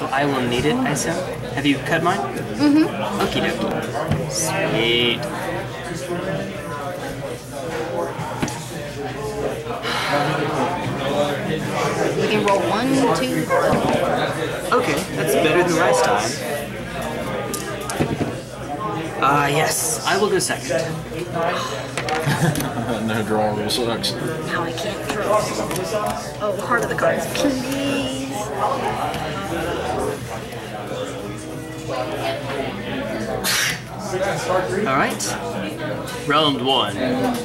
So I will need it, I assume. Have you cut mine? Mm-hmm. Okie dokie. Sweet. You can roll one, two. Okay, that's better than last time. Ah, yes. I will go second. no draw rule sucks. Now I can't draw. Oh, heart of the cards, please. All right. Round one.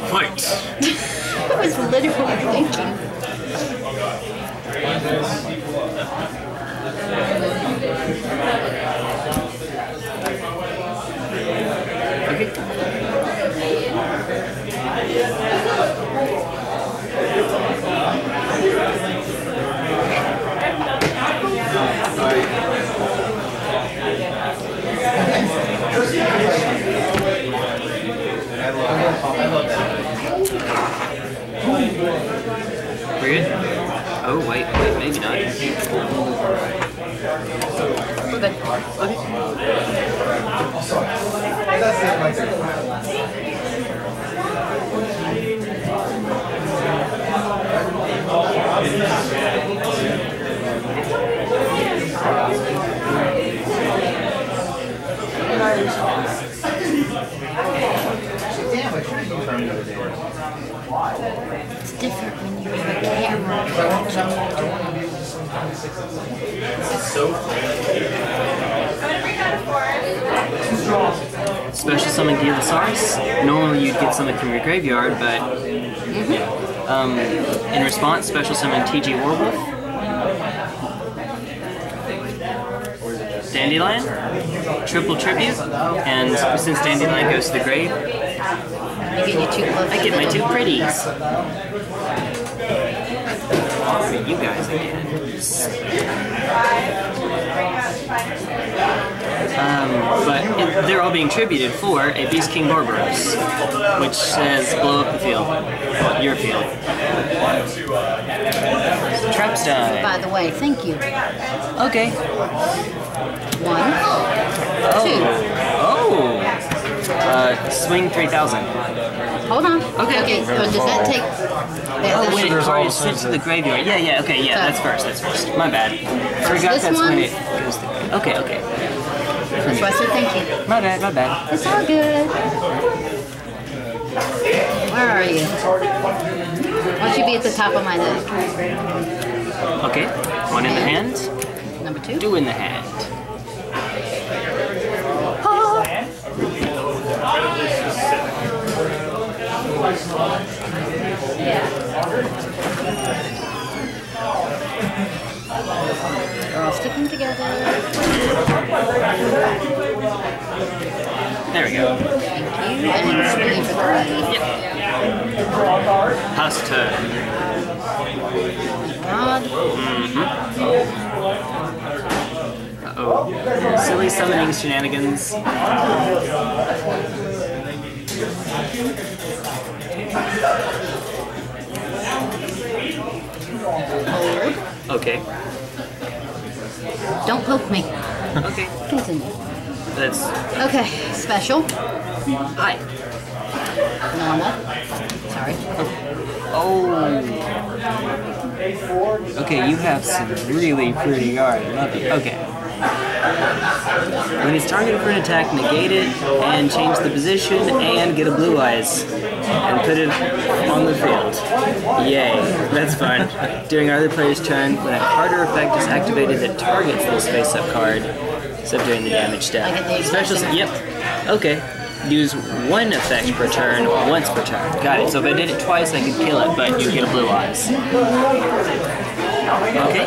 Fight. I was literally thinking. Okay. We're good? Oh, wait, wait, maybe not. We're good. It's different when you have a camera. Special summon Gilasaurus. Normally you'd get something from your graveyard, but um, in response, special summon TG Warwolf. Dandylion, triple tribute, and since Dandylion goes to the grave, You get your two. I get my two pretties. For you guys again. Um, but it, they're all being tributed for a Beast King Barbaros, which says blow up the field. Your field. Traps die. By the way, thank you. Okay. One, two. Oh! Uh, swing 3000. Hold on. Okay, Okay. So does that take? That, oh, Wait, there's it's already also to the graveyard. Yeah, yeah, okay, yeah, that's first, that's first. My bad. Forgot this that's one? when it goes to Okay, okay. that's why I said thank you. My bad, my bad. It's all good. Where are you? Why don't you be at the top of my deck? Okay, one in the hand, Number two. two in the hand. They're all sticking together. There we go. Thank you. And really for three. Pass turn. God. Mm-hmm. Uh-oh. Silly summoning shenanigans. Okay. Don't poke me. Okay. Continue. That's Okay. Special. hi. Normal. Sorry. Oh. Okay, you have some really pretty art. Love you. Okay. When it's targeted for an attack, negate it and change the position and get a blue eyes and put it on the field. Yay, that's fun. During our other player's turn, when a card or effect is activated that targets this face-up card, except during the damage step. I get the exact Special. Yep. Okay. Use one effect per turn, once per turn. Got it. So if I did it twice, I could kill it, but you get a blue eyes. Okay.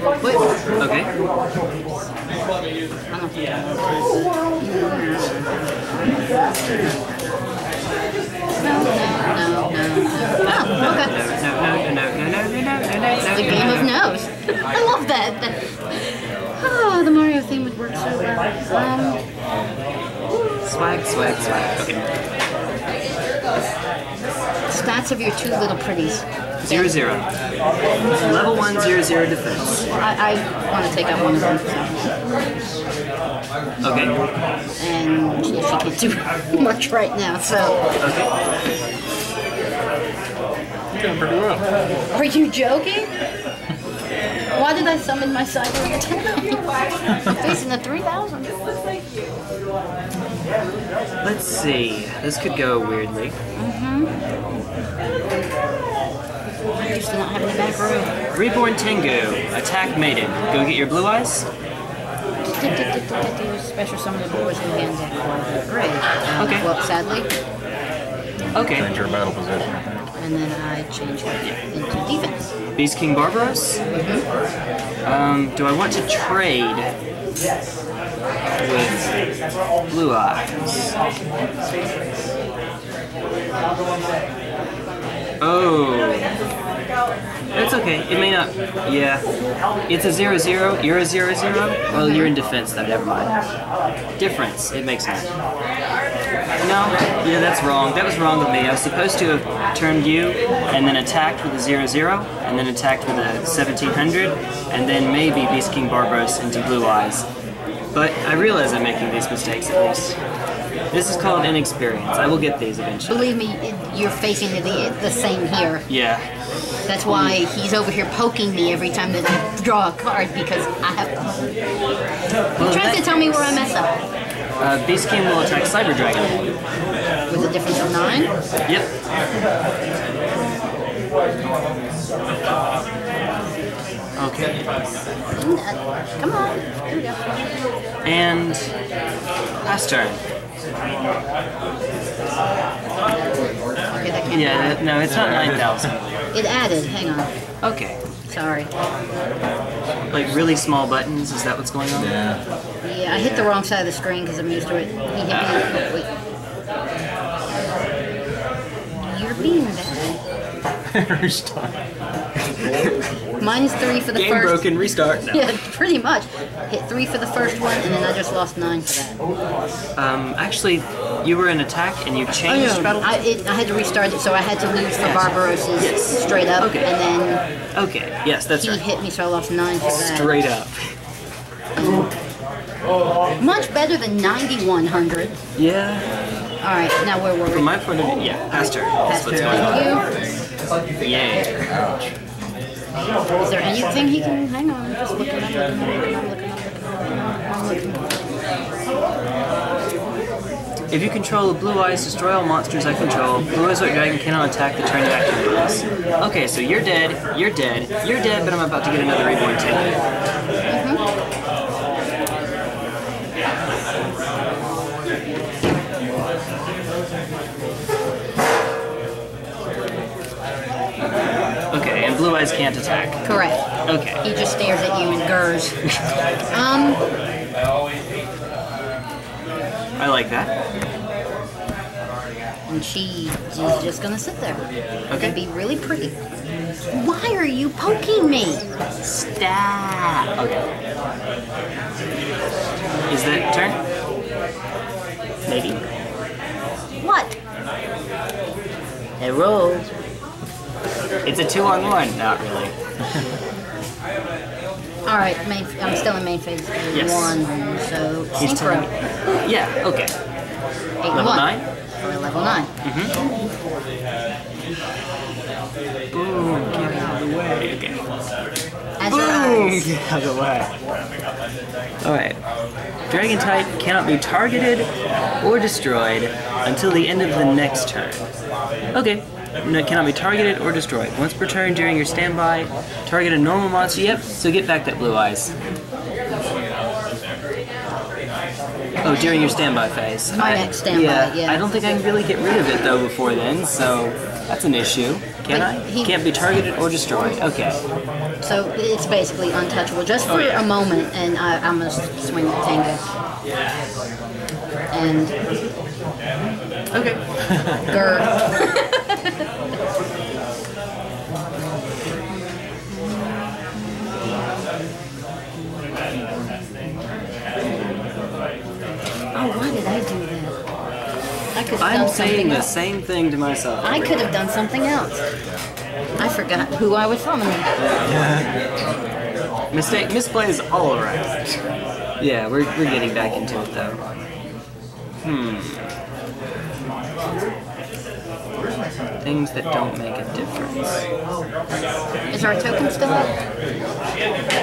Okay. Okay. It's a game of nose. I love that. Oh, the Mario theme would work so well. Um, swag, swag, swag. Okay. Stats of your two little pretties. Zero zero. Level one zero zero defense. I, I want to take out one of them. So. Okay. And she, she can't do much right now, so. Okay. You're doing pretty well. Are you joking? Why did I summon my cyber attack? I'm facing the 3000. Let's see. This could go weirdly. I used to not have any back row. Reborn Tengu. Attack Maiden. Go get your blue eyes. Special summon the boys in hand deck. Great. Um, Okay. Well, sadly, Okay. Change your battle position, I think. and then I change it into defense. Beast King Barbaros. Um, do I want to trade with Blue Eyes? Oh. That's okay. It may not. Yeah. It's a 0 0. You're a 0 0. Well, you're in defense, though. Never mind. Difference. It makes sense. No. Yeah, that's wrong. That was wrong of me. I was supposed to have turned you and then attacked with a 0 0, and then attacked with a 1700, and then maybe Beast King Barbaros into Blue Eyes. But I realize I'm making these mistakes at least. This is called inexperience. I will get these eventually. Believe me, you're facing the, the same here. Yeah. That's why he's over here poking me every time that I draw a card because I have. Well, He tries to tell me where I mess up. Uh, Beast King will attack Cyber Dragon. With a difference of nine. Yep. Okay. Come on. Here we go. And last turn. Okay, can't Yeah, that- no, it's not 9,000. It added. Hang on. Okay. Sorry. Like really small buttons, is that what's going on? Yeah. Yeah, I hit the wrong side of the screen because I'm used to it. He hit me. Wait. You're being bad. Restart. Minus three for the Game first. broken, restart. No. Yeah, pretty much. Hit three for the first one, and then I just lost nine for that. Um, actually, you were in attack and you Oh changed no, battle. I, it, I had to restart it, so I had to lose for Barbarossa's Yes. straight up, Okay. and then Okay, yes, that's he right. hit me, so I lost nine for that. Straight up. Much better than 9100. Yeah. All right, now where were we? From my point of view, yeah, pass turn. That's what's going. Thank you. Yay. Is there anything he can? Hang on, I'm just looking. I'm looking. I'm looking. I'm looking. I'm looking. If you control Blue Eyes, destroy all monsters I control. Blue Eyes White Dragon cannot attack the turn you activate Okay, so you're dead, you're dead, you're dead, but I'm about to get another reborn Tengu. Okay, and Blue Eyes can't attack. Correct. Okay. He just stares at you and gurs. um, I like that. and she is just gonna sit there Okay. and be really pretty. Why are you poking me? Stop. Okay. Is that turn? Maybe. What? Hello. It's a two on one. Not really. All right, main. I'm still in main phase Yes. one, so He's synchro. Yeah. Okay. eight Level one nine. for level nine. Mm-hmm. Boom. Get out of the way. Okay. As Boom. Get out of the way. All right. Dragon type cannot be targeted or destroyed until the end of the next turn. Okay. No, cannot be targeted or destroyed. Once per turn during your standby, target a normal monster. Yep. So get back that blue eyes. Oh, during your standby phase. My I- next standby, yeah. I don't think I can really get rid of it though before then, so that's an issue. Can But I? he- Can't be targeted or destroyed. Okay. So it's basically untouchable just for Oh, yeah. a moment, and I, I'm gonna swing the Tengu. Yeah. And Okay. grr. could have I'm done saying something the else. same thing to myself. I could have done something else. I forgot who I was summoning. Mistake, misplays all around. Yeah, we're, we're getting back into it though. Hmm. Things that don't make a difference. Is our token still up?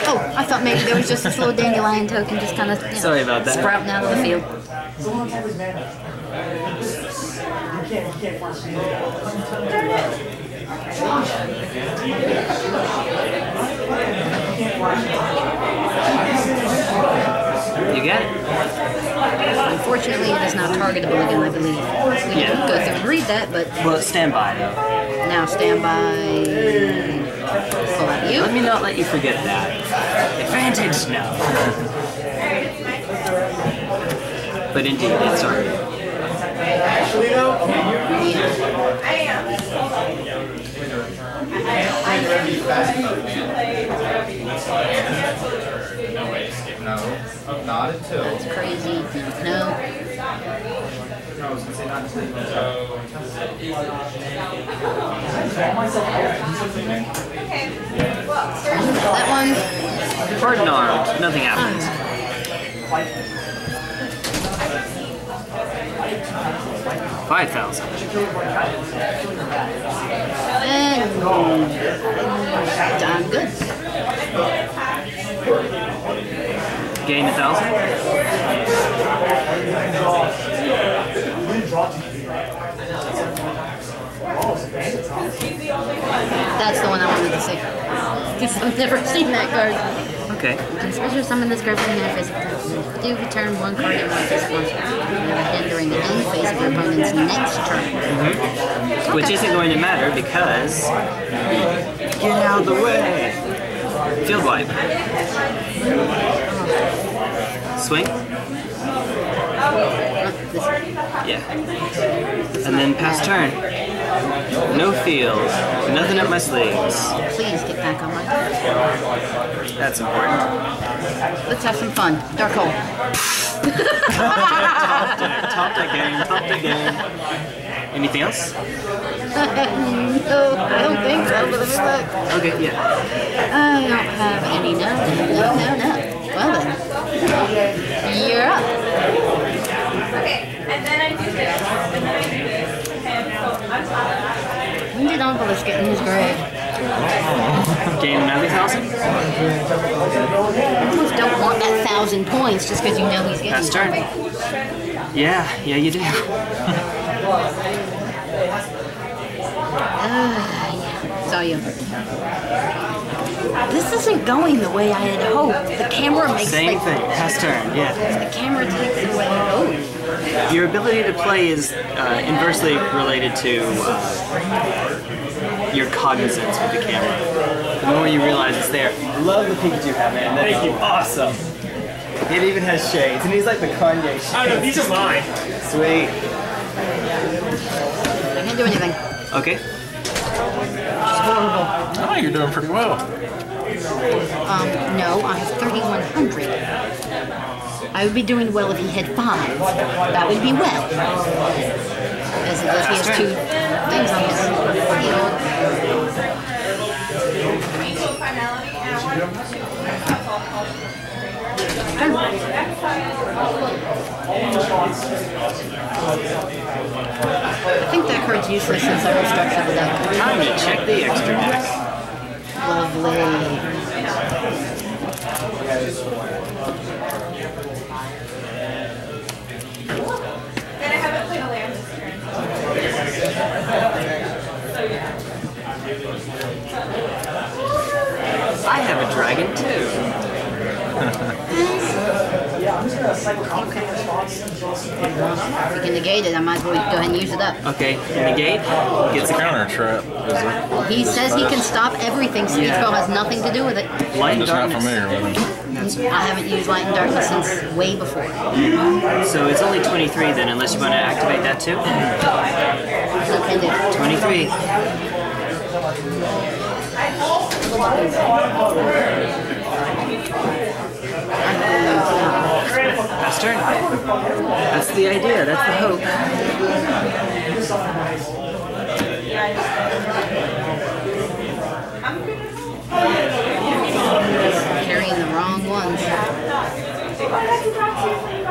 Oh, I thought maybe there was just this little dandelion token just kind of you know, Sorry about that. sprouting out of the field. You get it? Unfortunately, it is not targetable again, I believe. We Yeah. go through and read that, but Well, stand by though. now stand by. Pull out Let me not let you forget that. Advantage now. but indeed, it's already. Yeah. No, way to escape. No. not until. That's crazy. No. No, I was gonna say not until you go. So, Okay. Well, that one. Hardened armed, nothing happens. Five thousand. And I'm good. Gain a thousand. That's the one I wanted to see. Because I've never seen that card. Okay. Can special summon this card from the hand phase of your opponent. Do return one card in one phase of one. And during the end phase of your opponent's next turn. Mm-hmm. Which isn't going to matter because. Get out of the way! Field wipe. Oh. Swing? Yeah. And then pass turn. No field. Nothing up my sleeves. Please get back on my card. That's important. Let's have some fun. Dark hole. Top that game, top that game. Anything else? no, I don't think so, but let me look. Okay, yeah. I don't have any. No, no, no, no. Well then. You're up. And then I do this, and then I do this, and so I'm sorry. When did Uncle get in his grave? Gain another thousand? Almost don't want that thousand points just because you know he's getting Pass turn. Yeah, yeah, you do. Ah, yeah. Saw you. This isn't going the way I had hoped. The camera makes the Same like, thing. Pass turn, yeah. The camera takes away. Oh, Your ability to play is uh, inversely related to uh, your cognizance with the camera. The more you realize it's there. Love the Pikachu hat, man. Thank you. Awesome. It even has shades, and he's like the Kanye shade. I don't know, these are mine. Sweet. I can't do anything. Okay. I think you're doing pretty well. Um, no, I have 3,100. I would be doing well if he had five. That would be well. As it does, he has two things on his field. I think that card's useless since I restructured the deck. Time to check the extra deck. Lovely. I played a land this turn. I have a dragon too. If we can negate it, I might as well go ahead and use it up. Okay, negate. Gets a Counter trap? He says he can stop everything. Speed Yeah. has nothing to do with it. light I'm and just not darkness. familiar with him. I haven't used light and darkness since way before. So it's only 23 then, unless you want to activate that too. So can do. 23. Pass turn. That's the idea. That's the hope. Carrying the wrong ones.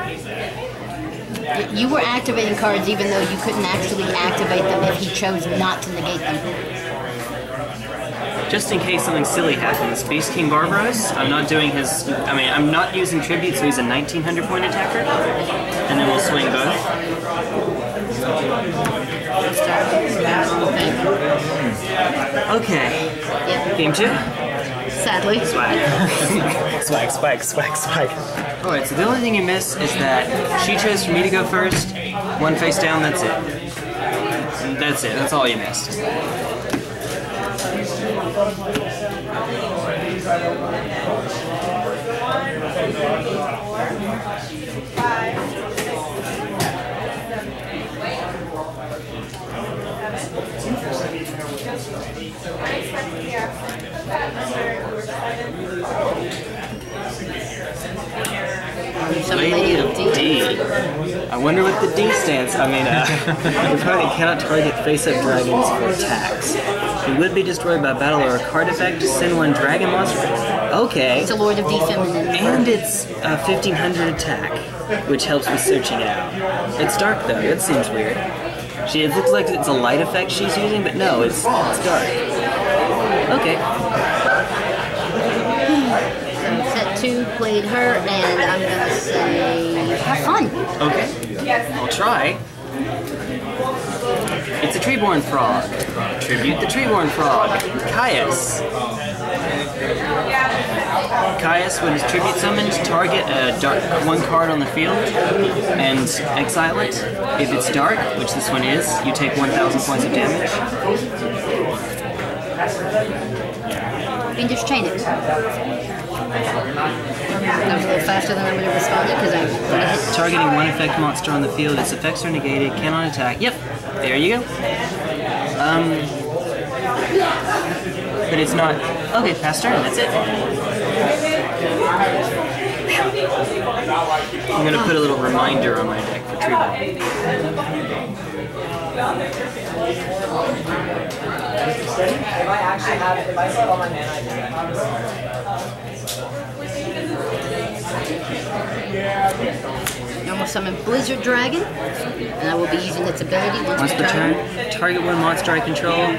Y- You were activating cards even though you couldn't actually activate them if he chose not to negate them. Just in case something silly happens, Beast King Barbaros, I'm not doing his. I mean, I'm not using tribute, so he's a 1900 point attacker. And then we'll swing both. Okay. Yep, Game two? Sadly. Swag. Swag, swag, swag, swag. Alright, so the only thing you miss is that she chose for me to go first. One face down, that's it. And That's it, that's all you missed. Lady of D. I wonder what the D stands. I mean, uh, your opponent cannot target face-up dragons for attacks. He would be destroyed by battle or a card effect. Send one dragon monster. Okay. It's a Lord of D feminine. And it's a 1500 attack, which helps with searching it out. It's dark though. That seems weird. She it looks like it's a light effect she's using, but no, it's it's dark. Okay. So set two played her, and I'm gonna say have fun. Okay. I'll try. It's a treeborn frog. Tribute the treeborn frog. Caius. Caius, when his tribute summoned, target a dark one card on the field and exile it. If it's dark, which this one is, you take 1,000 points of damage. You can just chain it. That was a little faster than I would have responded because I would have hit. Targeting one effect monster on the field, its effects are negated, cannot attack. Yep, there you go. Um, but it's not. Okay, pass turn. That's it. I'm gonna put a little reminder on my deck for Tree If I actually have, if I still have all my mana, I do that. I'm gonna summon Blizzard Dragon, and I will be using its ability once Once per per turn. turn, target one monster I control.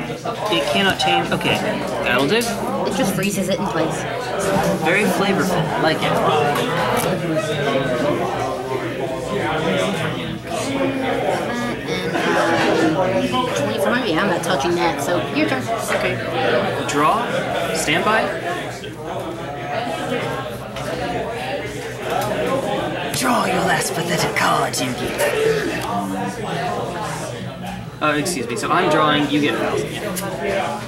It cannot change. Okay, that'll do. It just freezes it in place. Very flavorful. Like it. 2400, yeah, I'm not touching that. So your turn. Okay. Draw. Standby. Draw your last pathetic card, you get. Uh, excuse me. So I'm drawing. You get a thousand. Yeah.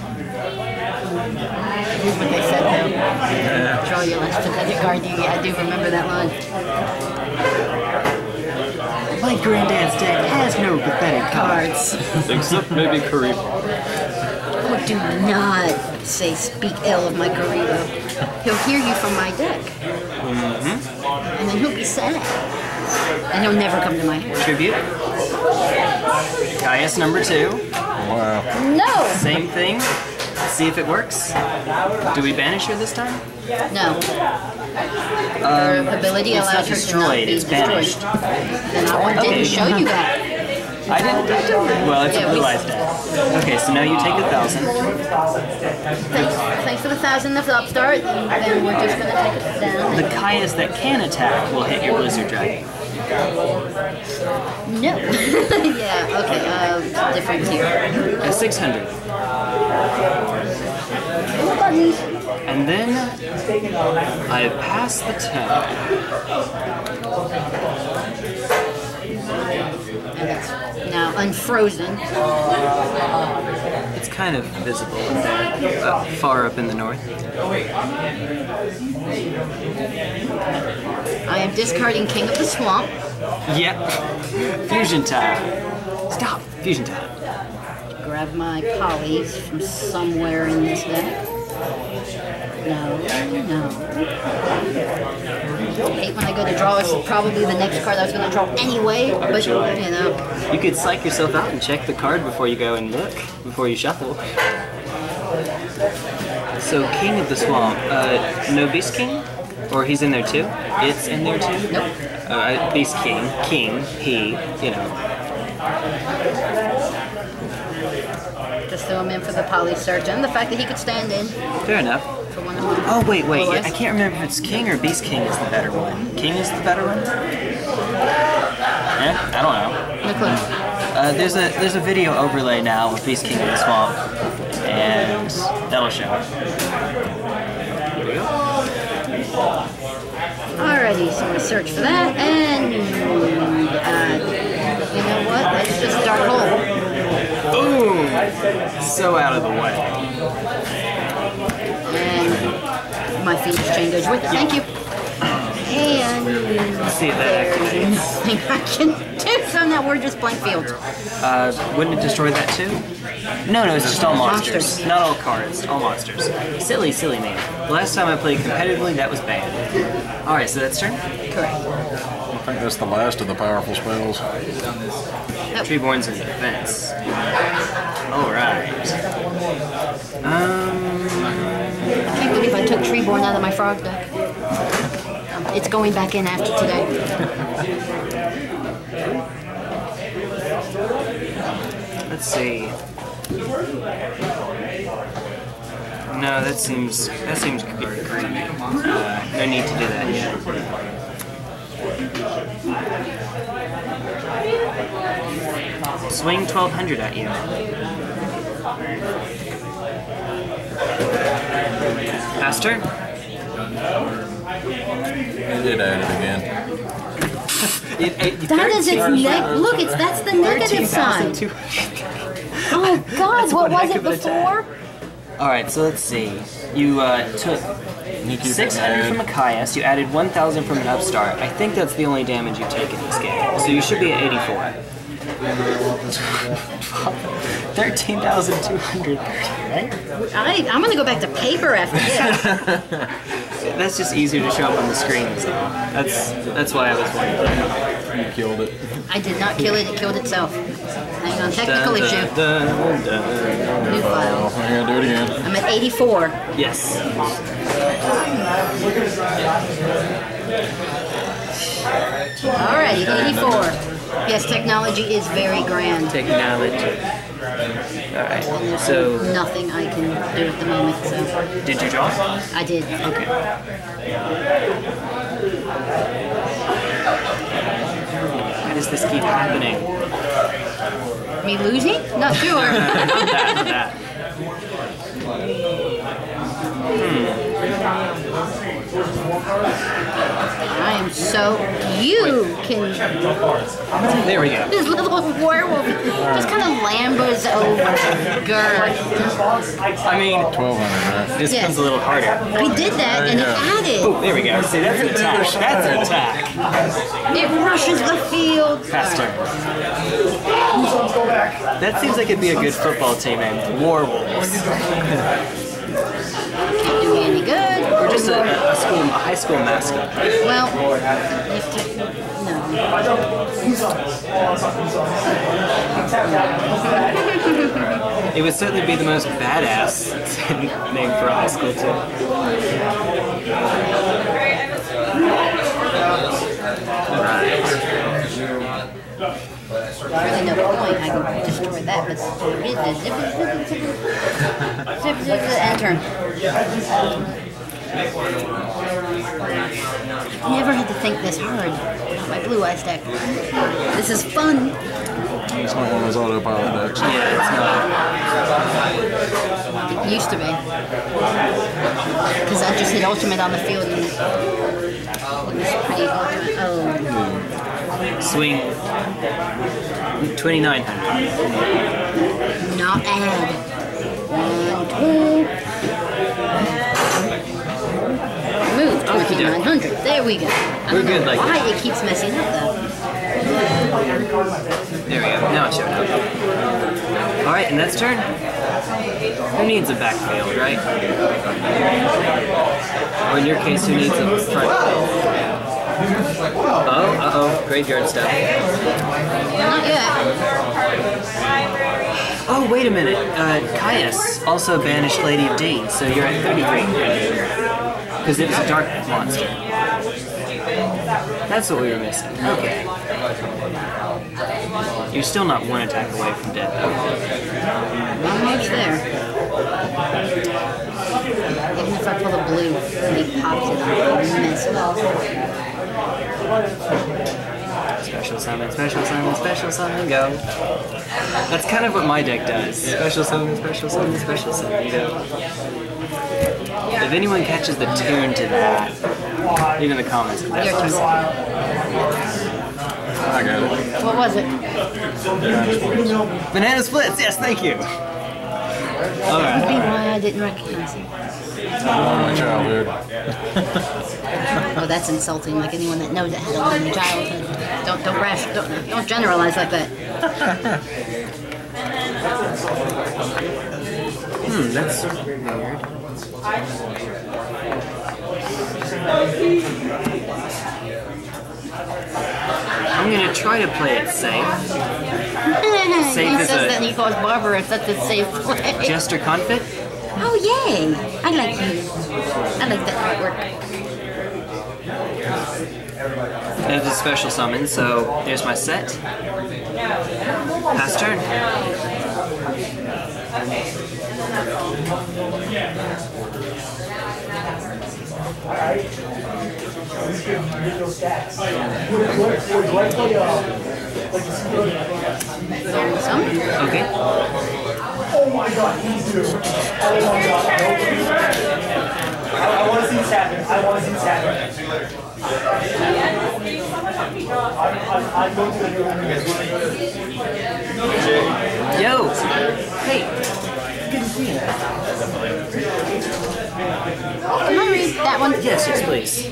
Here's what they said though. Draw your last pathetic card. You, I do remember that line. My granddad's deck has no pathetic cards. Except maybe Kuriboh. Oh, do not say speak ill of my Kuriboh. He'll hear you from my deck. Mm-hmm. And then he'll be sad. And he'll never come to my house. Tribute. Caius number two. Wow. No! Same thing. See if it works. Do we banish her this time? No. Her ability it's allows her to not be it's destroyed. banished. Then I didn't Okay. show you that. I didn't. Well, it's Yeah, a blue eyes deck. Okay, so now you take a thousand. Thanks, thanks for the thousand of the upstart. Then we're just gonna take it down. The Caius that can attack will hit your Blizzard Dragon. No. yeah, okay, uh, different tier. At 600. And then I pass the turn. And it's now unfrozen. It's kind of visible there, up far up in the north. I am discarding King of the Swamp. Yep. Fusion time. Stop. Fusion time. Grab my collies from somewhere in this deck. No, no. I hate when I go to draw. It's probably the next card I was going to draw anyway, but you know. You could psych yourself out and check the card before you go and look, before you shuffle. So, King of the Swamp, uh, no Beast King? Or he's in there too? It's in there too? Nope. Uh, Beast King, King, he, you know. Just throw him in for the poly search and the fact that he could stand in Fair enough. for one of. Oh, wait, wait. Otherwise- I can't remember if it's King or Beast King is the better one. King is the better one? Yeah, I don't know. No clue. Uh, there's a there's a video overlay now of Beast King of the Swamp, and that'll show. Here we go. Alrighty, so we search for that, and uh, you know what? Let's just dark hole. Boom! So out of the way. And my Phoenix chain goes with it. Thank you. And see if that activates. nothing I can do, so that we're just blank fields. Uh, wouldn't it destroy that too? No, no, it's just all monsters. Monsters. Not all cards, all monsters. Silly, silly me. The last time I played competitively, that was banned. Alright, so that's turn. Correct. I think that's the last of the powerful spells. Treeborn's in defense. Alright. Um, I can't believe I took Treeborn out of my frog deck. It's going back in after today. let's see. No, that seems that seems greedy. Uh, no need to do that yet. Swing 1200 at you. Pass turn. He did add it again. It, it, That is its neg. Look, it's that's the negative side. 13,200. Oh God, what was it before? All right, so let's see. You uh, took 600 from a Caius, you added 1,000 from an Upstart. I think that's the only damage you've taken this game. So you should be at 84. 13,230, right? I, I'm gonna go back to paper after this. That's just easier to show up on the screen, so that's that's why I was wondering. You killed it. I did not kill it, it killed itself. Hang on, technical Dun, issue. dun, dun, dun. New Oh, file. I gotta do it again. I'm at 84. Yes. Alrighty, 84. Yes, technology is very grand. Technology. Alright, There's so Nothing I can do at the moment, so did you draw? I did. Okay. Why does this keep happening? Me losing? Not sure. that, that. I am so. You can. There we go. This little werewolf just kind of lambers over. Grr. I mean, 1200, right? this Yes. comes a little harder. I did that and it added. Oh, There we go. See, that's an attack. That's an attack. It rushes the field. Faster. That seems like it'd be a good football team named Warwolves. Can't do me any good. Or just a, a school, a high school mascot. Well, no. It would certainly be the most badass name for a high school team. Really no point. I can destroy that, but zip, zip, zip, zip, zip, zip, zip, and turn. I never had to think this hard about my blue eyes deck. This is fun. It's not one of those autopilot decks. Yeah, it's not. It used to be. Because I just hit ultimate on the field and it was pretty ultimate. Oh. Swing 2900. Not add. One, two. Move 2900. There we go. I We're good like why that. it keeps messing up though. There we go. Now it's showing up. Alright, and that's turn. Who needs a backfield, right? Or in your case, who needs a front field? Oh, uh oh, graveyard stuff. Not yet. Oh, wait a minute. Uh, Caius also banished Lady of D, so you're at 33. Because it was a dark monster. That's what we were missing. Okay. You're still not one attack away from death, though. Not much there. Even if I pull a blue and he pops it, I'll miss it. Special summon, special summon, special summon, go. That's kind of what my deck does. Special summon, special summon, special summon, you know. If anyone catches the tune to that, leave in the comments. Your That's turn. I got it. What was it? Banana splits, yes, thank you. Alright. Maybe why I didn't recognize it. My childhood. Oh, that's insulting. Like anyone that knows it had a lonely childhood. Don't don't rash. Don't don't generalize like that. Hmm, that's weird. I'm gonna try to play it safe. safe he says that he calls Barbara if that's a safe play. Jester Confit? Oh yay! I like you. I like that artwork. It's a special summon, so there's my set. Pass turn. Okay. Oh my god, he's due. Oh my god, I want to see this happen. I want to see this happen. I'm going to the Yo! Hey! Can I read that one? Yes, yes, please.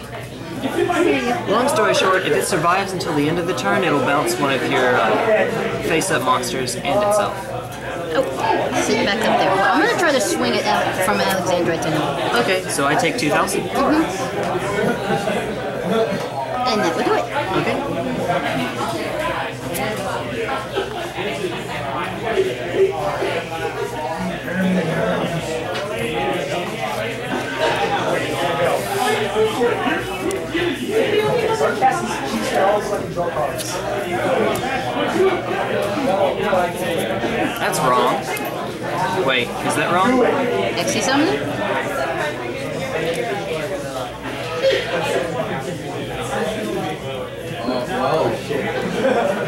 Long story short, if it survives until the end of the turn, it'll bounce one of your uh, face-up monsters and itself. Oh, sit back up there. Well, I'm gonna try to swing it out from Alexandra to him. Okay, so I take 2,000. And that would do it. That's wrong. Wait, is that wrong? Xyz summon?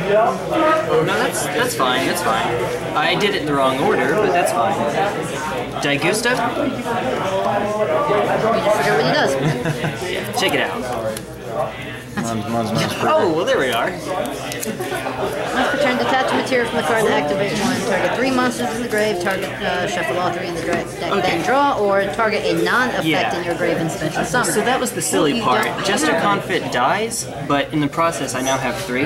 No, that's that's fine. That's fine. I did it in the wrong order, but that's fine. Just forget what he does. Yeah, check it out. Mine's, mine's not pretty. Oh, well, there we are. Once per turn, detach a material from the card and activate one. Target three monsters in the grave. Target uh, shuffle all three in the dra- deck, Okay. then draw, or target a non-effect Yeah. in your grave and special summon. So that was the silly You part. Jester Confit dies, but in the process, I now have three.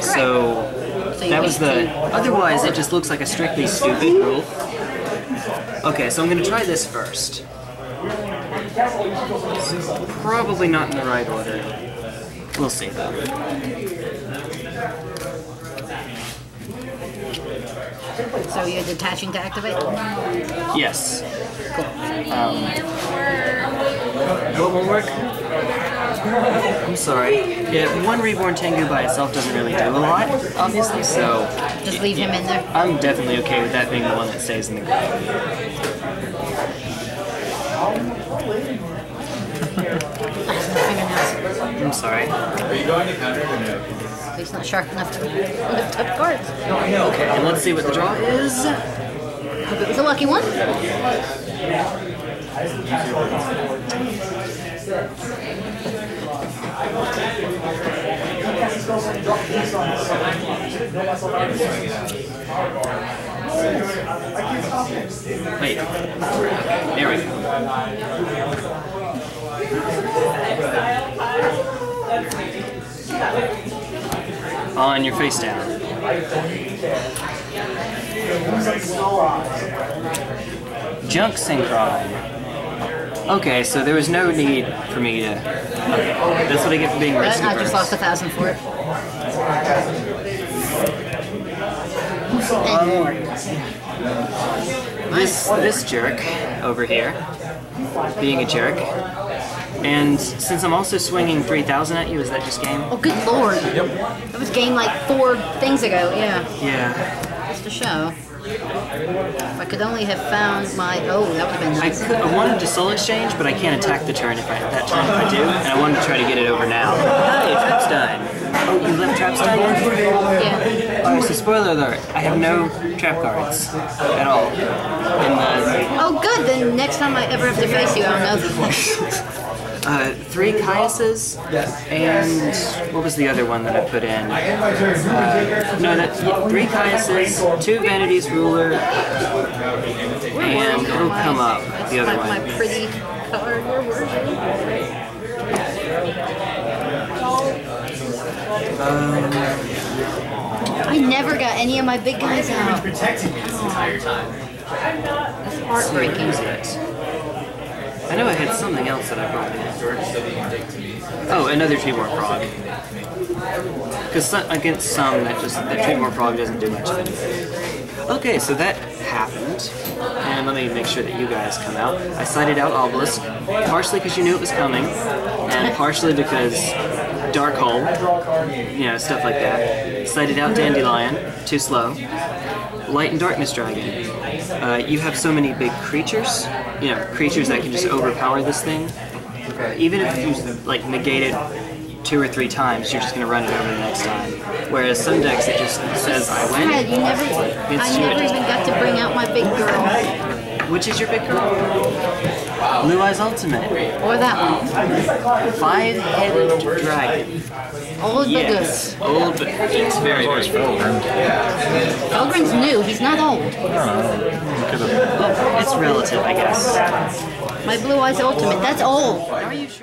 So So that was the. Otherwise, it just looks like a strictly stupid rule. Okay, so I'm gonna try this first. Probably not in the right order. We'll see though. So you're detaching to activate? Yes. Um, what won't work? I'm sorry. Yeah, one reborn Tengu by itself doesn't really do a lot, obviously, so Just leave him in there. I'm definitely okay with that being the one that stays in the grave. Fingernails. I'm sorry. Are you going to counter or no? He's not sharp enough to lift up cards. Okay, and let's see what the draw is. Hope it was a lucky one. Wait. There we go. On your face down. Junk Synchron. Okay, so there was no need for me to. Okay, that's what I get for being risky. I just lost a thousand for it. Um, this this jerk over here, being a jerk, and since I'm also swinging three thousand at you, is that just game? Oh, good lord. Yep. That was game like four things ago, yeah. Yeah. Just a show. If I could only have found my. Oh, that would have been I, could, I wanted to soul exchange, but I can't attack the turn if I that turn if I do, and I wanted to try to get it over now. Hey, Trapstein. Oh, you left Trapstein in? Yeah. Oh, so spoiler alert, I have no trap cards at all. In the Oh, good. Then next time I ever have to face you, I'll know that. uh, three Caiuses, and what was the other one that I put in? Uh, no, that yeah, three Caiuses, two Vanity's Ruler, and it'll come up the other one. my pretty card. Where were you? I never got any of my big guys out. Protecting you this entire time. That's heartbreaking. I know I had something else that I brought in. Oh, another Treeborn Frog. Because against some, that just that Treeborn Frog doesn't do much. Okay, so that happened. And let me make sure that you guys come out. I cited out Obelisk, partially because you knew it was coming, and partially because Dark Hole, you know, stuff like that. Cited out Dandylion, too slow. Light and Darkness Dragon. Uh, you have so many big creatures, you know, creatures that can just overpower this thing. Uh, even if you like negate it two or three times, you're just gonna run it over the next time. Whereas some decks it just says I God, win. you never. I never even got to bring out my big girl Which is your big girl? Blue Eyes Ultimate. or that one. Five-headed dragon. Old but Yes. Old, but it's very, very Always Felgrand. good. Felgrand's new. He's not old. I don't know. Could have. It's relative, I guess. My blue eyes ultimate. That's old. Are you sure?